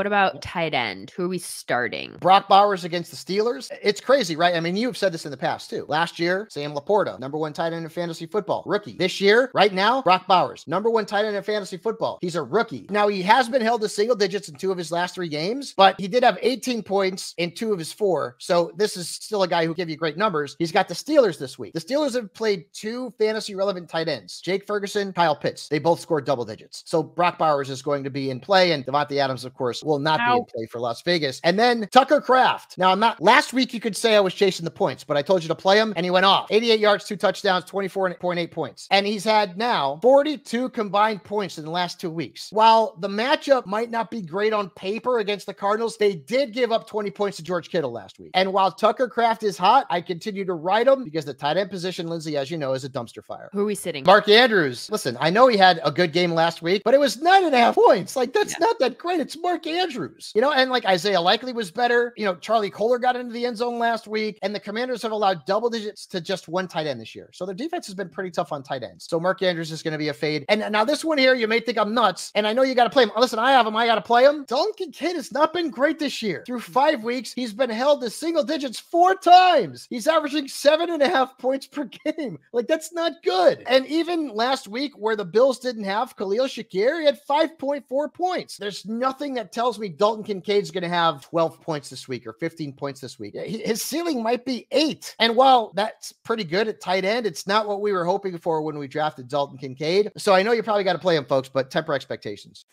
What about tight end? Who are we starting? Brock Bowers against the Steelers. It's crazy, right? I mean, you've said this in the past too. Last year, Sam Laporta, number one tight end in fantasy football, rookie. This year, right now, Brock Bowers, number one tight end in fantasy football. He's a rookie. Now, he has been held to single digits in two of his last three games, but he did have 18 points in two of his four. So this is still a guy who give you great numbers. He's got the Steelers this week. The Steelers have played two fantasy relevant tight ends, Jake Ferguson, Kyle Pitts. They both scored double digits. So Brock Bowers is going to be in play, and Davante Adams, of course, will not Ow. be in play for Las Vegas. And then Tucker Kraft. Now, I'm not, last week you could say I was chasing the points, but I told you to play him, and he went off 88 yards, two touchdowns, 24.8 points. And he's had now 42 combined points in the last two weeks. While the matchup might not be great on paper against the Cardinals, they did give up 20 points to George Kittle last week. And while Tucker Kraft is hot, I continue to ride him because the tight end position, Lindsay, as you know, is a dumpster fire. Who are we sitting? Mark Andrews. Listen, I know he had a good game last week, but it was nine and a half points. Like, that's yeah. not that great. It's Mark Andrews, you know, and like Isaiah Likely was better. You know, Charlie Kolar got into the end zone last week, and the commanders have allowed double digits to just one tight end this year. So their defense has been pretty tough on tight ends. So Mark Andrews is going to be a fade. And now this one here, you may think I'm nuts, and I know you got to play him. Listen, I have him. I got to play him. Dalton Kincaid has not been great this year. Through five weeks, he's been held to single digits four times. He's averaging seven and a half points per game. Like that's not good. And even last week, where the Bills didn't have Khalil Shakir, he had 5.4 points. There's nothing that tells me Dalton Kincaid's going to have 12 points this week or 15 points this week. His ceiling might be eight. And while that's pretty good at tight end, it's not what we were hoping for when we drafted Dalton Kincaid. So I know you probably got to play him, folks, but temper expectations.